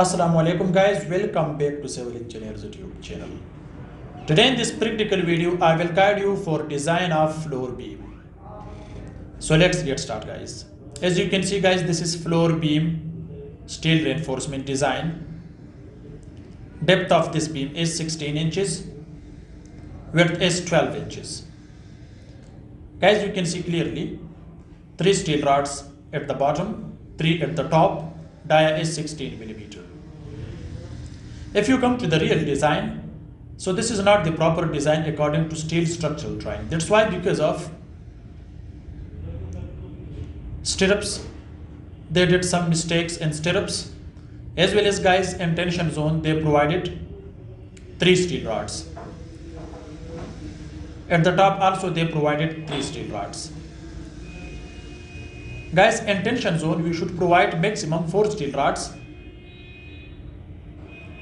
Assalamu alaikum guys, welcome back to Civil Engineers YouTube channel. Today in this practical video, I will guide you for design of floor beam. So let's get started guys. As you can see guys, this is floor beam steel reinforcement design. Depth of this beam is 16 inches, width is 12 inches. Guys, you can see clearly, three steel rods at the bottom, three at the top, dia is 16 millimeter. If you come to the real design, so this is not the proper design according to steel structural drawing. That's why because of stirrups, they did some mistakes in stirrups as well as guys in tension zone they provided three steel rods. At the top also they provided three steel rods. Guys in tension zone we should provide maximum four steel rods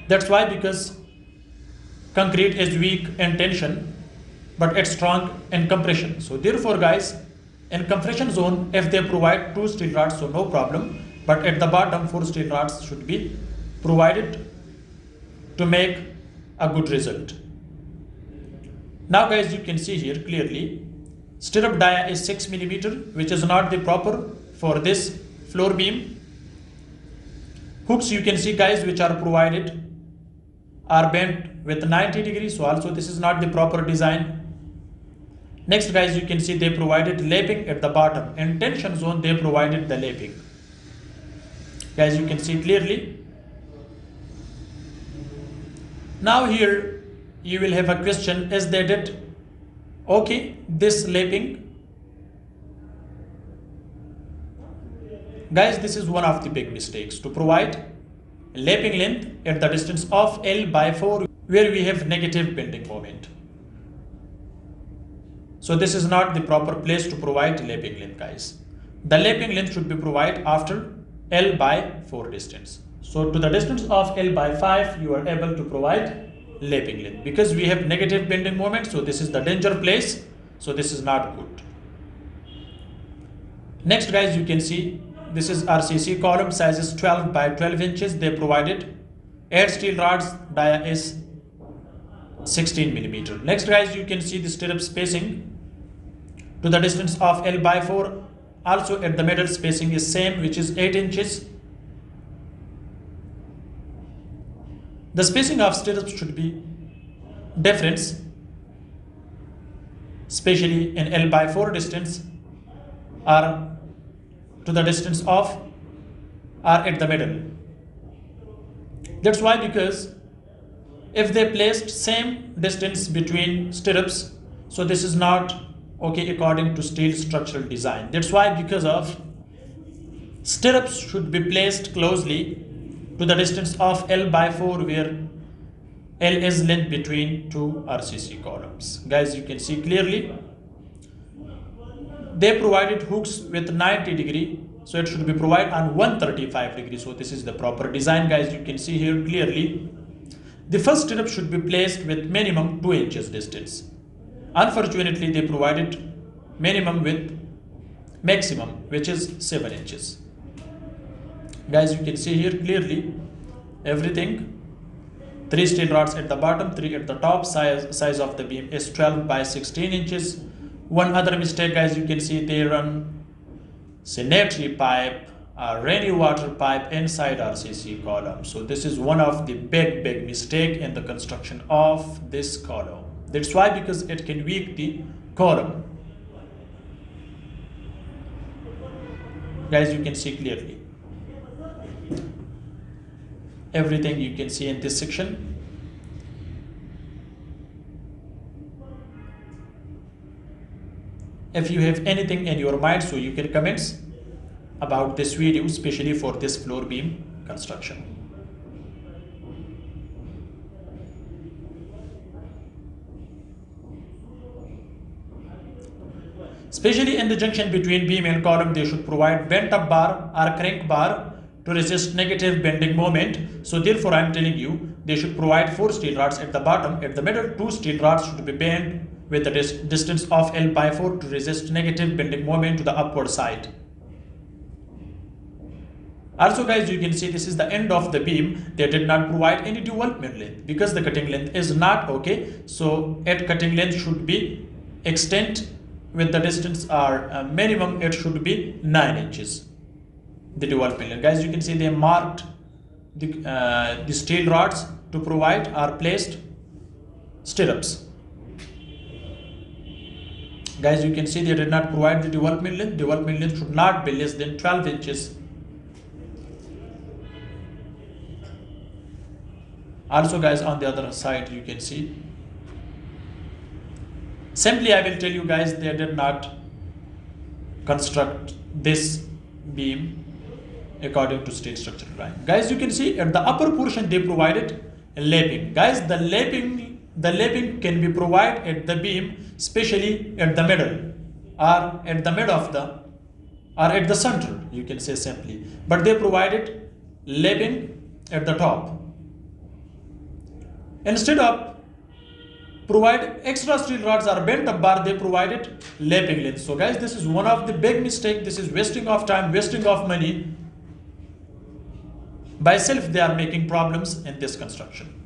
that's why because concrete is weak in tension but it's strong in compression. So therefore guys in compression zone if they provide two steel rods so no problem but at the bottom four steel rods should be provided to make a good result. Now guys you can see here clearly stirrup dia is 6 millimeter which is not the proper for this floor beam. Hooks you can see guys which are provided are bent with 90 degrees so also this is not the proper design. Next guys you can see they provided lapping at the bottom. In tension zone they provided the lapping. Guys you can see clearly. Now here you will have a question. Is they did okay this lapping guys this is one of the big mistakes to provide lapping length at the distance of L by 4 where we have negative bending moment. So this is not the proper place to provide lapping length guys. The lapping length should be provided after L by 4 distance. So to the distance of L by 5 you are able to provide lapping length because we have negative bending moment so this is the danger place. So this is not good. Next guys you can see this is RCC column size is 12 by 12 inches they provided. Air steel rods dia is 16 millimeter. Next guys you can see the stirrup spacing to the distance of L by 4 also at the middle spacing is same which is 8 inches the spacing of stirrups should be difference especially in L by 4 distance are to the distance of are at the middle. That's why because if they placed same distance between stirrups, so this is not okay according to steel structural design. That's why because of stirrups should be placed closely to the distance of L by 4 where L is length between two RCC columns. Guys, you can see clearly. They provided hooks with 90 degree so it should be provided on 135 degree. So this is the proper design guys. You can see here clearly. The first stirrup should be placed with minimum 2 inches distance. Unfortunately they provided minimum with maximum which is 7 inches guys you can see here clearly everything. Three steel rods at the bottom three at the top size size of the beam is 12 by 16 inches. One other mistake guys you can see they run sanitary pipe a rainy water pipe inside RCC column. So this is one of the big big mistake in the construction of this column. That's why because it can weak the column. Guys you can see clearly everything you can see in this section. If you have anything in your mind so you can comments about this video especially for this floor beam construction. Especially in the junction between beam and column they should provide bent up bar or crank bar to resist negative bending moment so therefore i am telling you they should provide four steel rods at the bottom at the middle two steel rods should be bent with the dis distance of L by 4 to resist negative bending moment to the upward side. Also guys, you can see this is the end of the beam. They did not provide any development length because the cutting length is not okay. So at cutting length should be extent with the distance are uh, minimum it should be 9 inches. The development length. Guys, you can see they marked the, uh, the steel rods to provide are placed stirrups. Guys, you can see they did not provide the development length. Development length should not be less than 12 inches also guys on the other side you can see simply I will tell you guys they did not construct this beam according to steel structure drawing guys you can see at the upper portion they provided lapping guys the lapping the lapping can be provided at the beam especially at the middle or at the mid of the or at the center you can say simply but they provided lapping at the top Instead of provide extra steel rods or bent up bar, they provided lapping length. So guys, this is one of the big mistake. This is wasting of time, wasting of money. By self, they are making problems in this construction.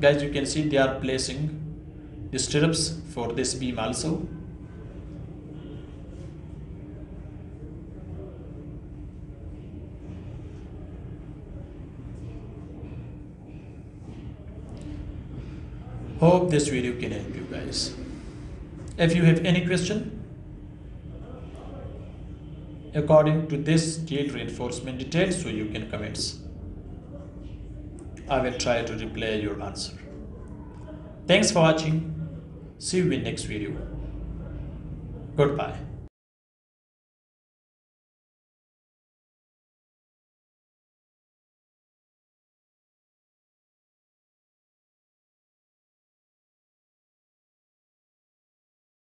Guys, you can see they are placing the stirrups for this beam also hope this video can help you guys. If you have any question according to this steel reinforcement details so you can comments I will try to reply your answer. Thanks for watching. See you in next video. Goodbye